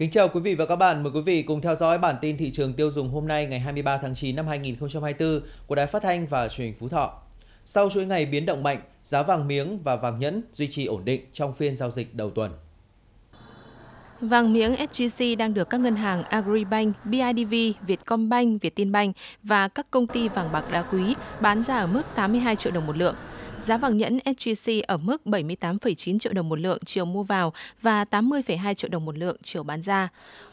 Kính chào quý vị và các bạn. Mời quý vị cùng theo dõi bản tin thị trường tiêu dùng hôm nay ngày 23 tháng 9 năm 2024 của Đài Phát thanh và Truyền hình Phú Thọ. Sau chuỗi ngày biến động mạnh, giá vàng miếng và vàng nhẫn duy trì ổn định trong phiên giao dịch đầu tuần. Vàng miếng SJC đang được các ngân hàng Agribank, BIDV, Vietcombank, Vietinbank và các công ty vàng bạc đá quý bán ra ở mức 82 triệu đồng một lượng. Giá vàng nhẫn SJC ở mức 78,9 triệu đồng một lượng chiều mua vào và 80,2 triệu đồng một lượng chiều bán ra.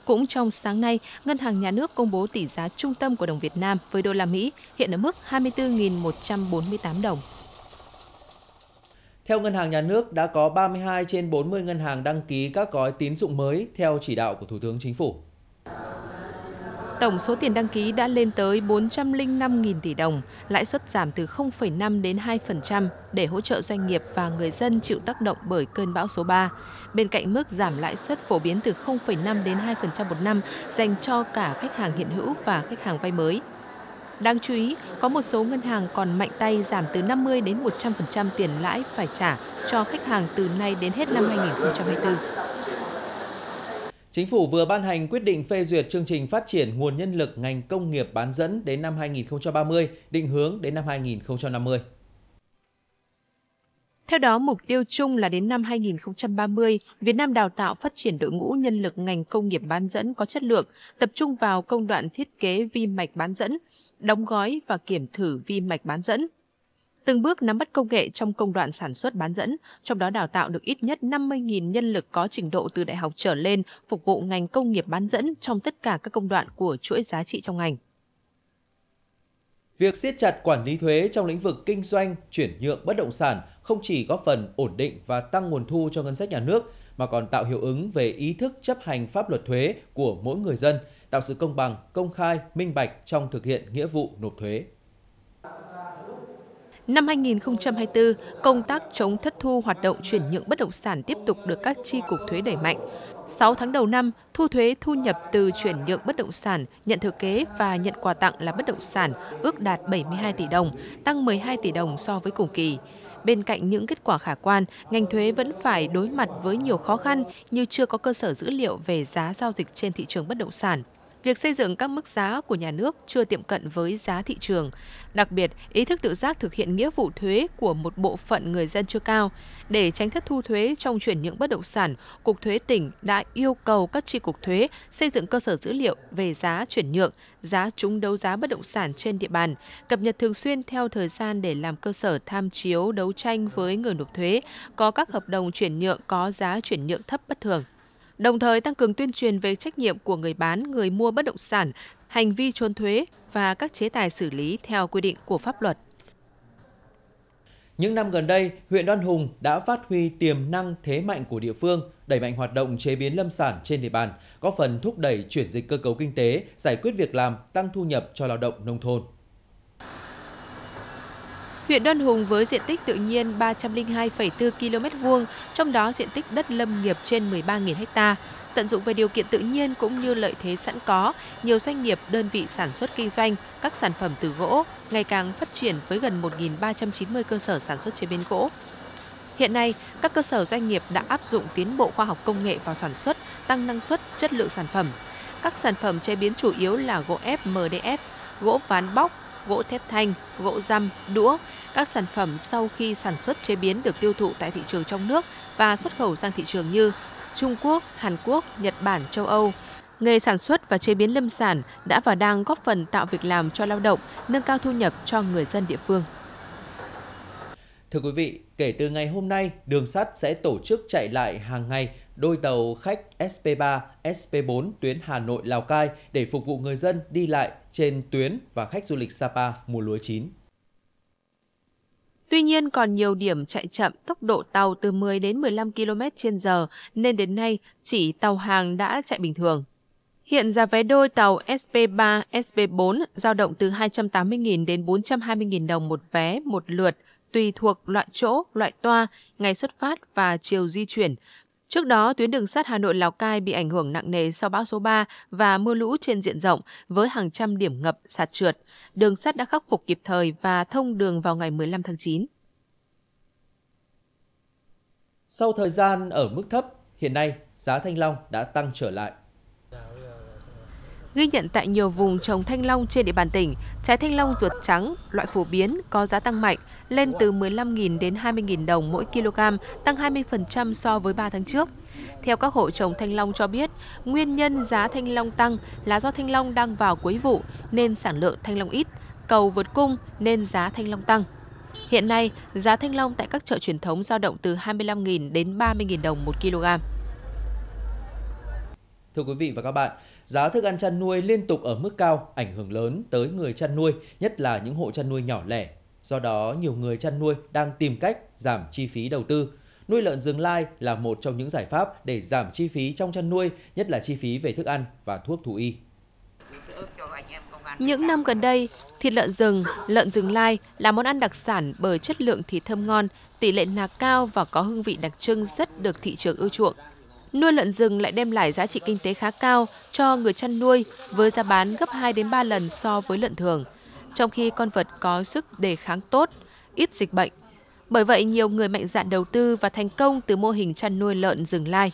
Cũng trong sáng nay, Ngân hàng Nhà nước công bố tỷ giá trung tâm của đồng Việt Nam với đô la Mỹ hiện ở mức 24.148 đồng. Theo Ngân hàng Nhà nước, đã có 32 trên 40 ngân hàng đăng ký các gói tín dụng mới theo chỉ đạo của Thủ tướng Chính phủ. Tổng số tiền đăng ký đã lên tới 405.000 tỷ đồng, lãi suất giảm từ 0,5 đến 2% để hỗ trợ doanh nghiệp và người dân chịu tác động bởi cơn bão số 3. Bên cạnh mức giảm lãi suất phổ biến từ 0,5 đến 2% một năm dành cho cả khách hàng hiện hữu và khách hàng vay mới. Đáng chú ý, có một số ngân hàng còn mạnh tay giảm từ 50 đến 100% tiền lãi phải trả cho khách hàng từ nay đến hết năm 2024. Chính phủ vừa ban hành quyết định phê duyệt chương trình phát triển nguồn nhân lực ngành công nghiệp bán dẫn đến năm 2030, định hướng đến năm 2050. Theo đó, mục tiêu chung là đến năm 2030, Việt Nam đào tạo phát triển đội ngũ nhân lực ngành công nghiệp bán dẫn có chất lượng, tập trung vào công đoạn thiết kế vi mạch bán dẫn, đóng gói và kiểm thử vi mạch bán dẫn, từng bước nắm bắt công nghệ trong công đoạn sản xuất bán dẫn, trong đó đào tạo được ít nhất 50.000 nhân lực có trình độ từ đại học trở lên phục vụ ngành công nghiệp bán dẫn trong tất cả các công đoạn của chuỗi giá trị trong ngành. Việc siết chặt quản lý thuế trong lĩnh vực kinh doanh, chuyển nhượng bất động sản không chỉ góp phần ổn định và tăng nguồn thu cho ngân sách nhà nước, mà còn tạo hiệu ứng về ý thức chấp hành pháp luật thuế của mỗi người dân, tạo sự công bằng, công khai, minh bạch trong thực hiện nghĩa vụ nộp thuế. Năm 2024, công tác chống thất thu hoạt động chuyển nhượng bất động sản tiếp tục được các chi cục thuế đẩy mạnh. 6 tháng đầu năm, thu thuế thu nhập từ chuyển nhượng bất động sản, nhận thừa kế và nhận quà tặng là bất động sản ước đạt 72 tỷ đồng, tăng 12 tỷ đồng so với cùng kỳ. Bên cạnh những kết quả khả quan, ngành thuế vẫn phải đối mặt với nhiều khó khăn như chưa có cơ sở dữ liệu về giá giao dịch trên thị trường bất động sản, Việc xây dựng các mức giá của nhà nước chưa tiệm cận với giá thị trường. Đặc biệt, ý thức tự giác thực hiện nghĩa vụ thuế của một bộ phận người dân chưa cao. Để tránh thất thu thuế trong chuyển nhượng bất động sản, Cục Thuế tỉnh đã yêu cầu các tri cục thuế xây dựng cơ sở dữ liệu về giá chuyển nhượng, giá trúng đấu giá bất động sản trên địa bàn, cập nhật thường xuyên theo thời gian để làm cơ sở tham chiếu đấu tranh với người nộp thuế, có các hợp đồng chuyển nhượng có giá chuyển nhượng thấp bất thường đồng thời tăng cường tuyên truyền về trách nhiệm của người bán, người mua bất động sản, hành vi trốn thuế và các chế tài xử lý theo quy định của pháp luật. Những năm gần đây, huyện Đoan Hùng đã phát huy tiềm năng thế mạnh của địa phương, đẩy mạnh hoạt động chế biến lâm sản trên địa bàn, góp phần thúc đẩy chuyển dịch cơ cấu kinh tế, giải quyết việc làm, tăng thu nhập cho lao động nông thôn. Huyện Đoan Hùng với diện tích tự nhiên 302,4 km vuông, trong đó diện tích đất lâm nghiệp trên 13.000 ha. Tận dụng về điều kiện tự nhiên cũng như lợi thế sẵn có, nhiều doanh nghiệp, đơn vị sản xuất kinh doanh các sản phẩm từ gỗ ngày càng phát triển với gần 1.390 cơ sở sản xuất chế biến gỗ. Hiện nay, các cơ sở doanh nghiệp đã áp dụng tiến bộ khoa học công nghệ vào sản xuất, tăng năng suất, chất lượng sản phẩm. Các sản phẩm chế biến chủ yếu là gỗ ép MDF, gỗ ván bóc, gỗ thép thanh, gỗ răm, đũa, các sản phẩm sau khi sản xuất chế biến được tiêu thụ tại thị trường trong nước và xuất khẩu sang thị trường như Trung Quốc, Hàn Quốc, Nhật Bản, châu Âu. Nghề sản xuất và chế biến lâm sản đã và đang góp phần tạo việc làm cho lao động, nâng cao thu nhập cho người dân địa phương. Thưa quý vị, kể từ ngày hôm nay, đường sắt sẽ tổ chức chạy lại hàng ngày đôi tàu khách SP3, SP4 tuyến Hà Nội Lào Cai để phục vụ người dân đi lại trên tuyến và khách du lịch Sapa mùa lúa chín. Tuy nhiên còn nhiều điểm chạy chậm tốc độ tàu từ 10 đến 15 km h nên đến nay chỉ tàu hàng đã chạy bình thường. Hiện giá vé đôi tàu SP3, SP4 giao động từ 280.000 đến 420.000 đồng một vé một lượt, tùy thuộc loại chỗ, loại toa, ngày xuất phát và chiều di chuyển. Trước đó, tuyến đường sắt Hà Nội Lào Cai bị ảnh hưởng nặng nề sau bão số 3 và mưa lũ trên diện rộng với hàng trăm điểm ngập, sạt trượt. Đường sắt đã khắc phục kịp thời và thông đường vào ngày 15 tháng 9. Sau thời gian ở mức thấp, hiện nay giá thanh long đã tăng trở lại. Ghi nhận tại nhiều vùng trồng thanh long trên địa bàn tỉnh, trái thanh long ruột trắng, loại phổ biến có giá tăng mạnh, lên từ 15.000 đến 20.000 đồng mỗi kg, tăng 20% so với 3 tháng trước. Theo các hộ trồng thanh long cho biết, nguyên nhân giá thanh long tăng là do thanh long đang vào cuối vụ nên sản lượng thanh long ít, cầu vượt cung nên giá thanh long tăng. Hiện nay, giá thanh long tại các chợ truyền thống dao động từ 25.000 đến 30.000 đồng một kg. Thưa quý vị và các bạn, giá thức ăn chăn nuôi liên tục ở mức cao, ảnh hưởng lớn tới người chăn nuôi, nhất là những hộ chăn nuôi nhỏ lẻ. Do đó, nhiều người chăn nuôi đang tìm cách giảm chi phí đầu tư. Nuôi lợn rừng lai là một trong những giải pháp để giảm chi phí trong chăn nuôi, nhất là chi phí về thức ăn và thuốc thú y. Những năm gần đây, thịt lợn rừng, lợn rừng lai là món ăn đặc sản bởi chất lượng thịt thơm ngon, tỷ lệ nạc cao và có hương vị đặc trưng rất được thị trường ưa chuộng. Nuôi lợn rừng lại đem lại giá trị kinh tế khá cao cho người chăn nuôi với giá bán gấp 2 đến 3 lần so với lợn thường, trong khi con vật có sức đề kháng tốt, ít dịch bệnh. Bởi vậy, nhiều người mạnh dạn đầu tư và thành công từ mô hình chăn nuôi lợn rừng lai.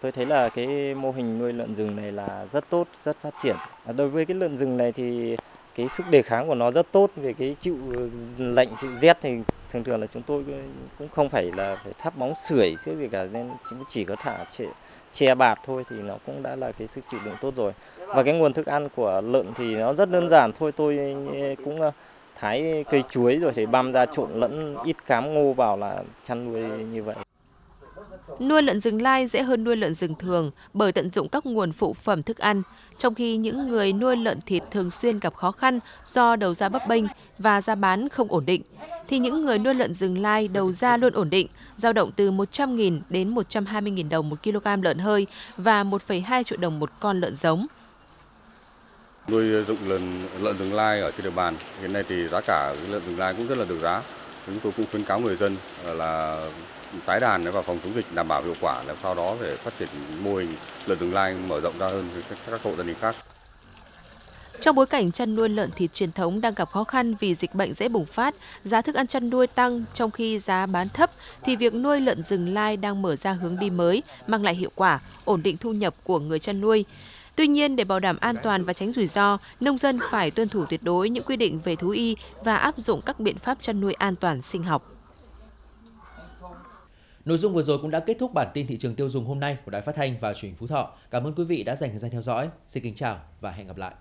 Tôi thấy là cái mô hình nuôi lợn rừng này là rất tốt, rất phát triển. À, đối với cái lợn rừng này thì cái sức đề kháng của nó rất tốt về cái chịu lạnh, chịu rét thì thường thường là chúng tôi cũng không phải là phải thắp bóng sưởi chứ gì cả nên chúng chỉ có thả che, che bạt thôi thì nó cũng đã là cái sức chịu đựng tốt rồi. Và cái nguồn thức ăn của lợn thì nó rất đơn giản thôi, tôi ờ, cũng ờ, thái cây chuối rồi thì băm ra trộn lẫn ít cám ngô vào là chăn nuôi như vậy. Nuôi lợn rừng lai dễ hơn nuôi lợn rừng thường bởi tận dụng các nguồn phụ phẩm thức ăn, trong khi những người nuôi lợn thịt thường xuyên gặp khó khăn do đầu ra bấp bênh và giá bán không ổn định, thì những người nuôi lợn rừng lai đầu ra luôn ổn định, dao động từ 100.000 đến 120.000 đồng một kg lợn hơi và 1,2 triệu đồng một con lợn giống. Nuôi dụng lợn lợn rừng lai ở trên địa bàn hiện nay thì giá cả lợn rừng lai cũng rất là được giá. Chúng tôi cũng khuyến cáo người dân là tái đàn và phòng chống dịch đảm bảo hiệu quả làm sau đó để phát triển mô hình lợn rừng lai mở rộng ra hơn các, các hộ gia đình khác. Trong bối cảnh chăn nuôi lợn thịt truyền thống đang gặp khó khăn vì dịch bệnh dễ bùng phát, giá thức ăn chăn nuôi tăng trong khi giá bán thấp, thì việc nuôi lợn rừng lai đang mở ra hướng đi mới, mang lại hiệu quả, ổn định thu nhập của người chăn nuôi. Tuy nhiên, để bảo đảm an toàn và tránh rủi ro, nông dân phải tuân thủ tuyệt đối những quy định về thú y và áp dụng các biện pháp chăn nuôi an toàn sinh học. Nội dung vừa rồi cũng đã kết thúc bản tin thị trường tiêu dùng hôm nay của Đài Phát thanh và Truyền hình Phú Thọ. Cảm ơn quý vị đã dành thời gian theo dõi. Xin kính chào và hẹn gặp lại.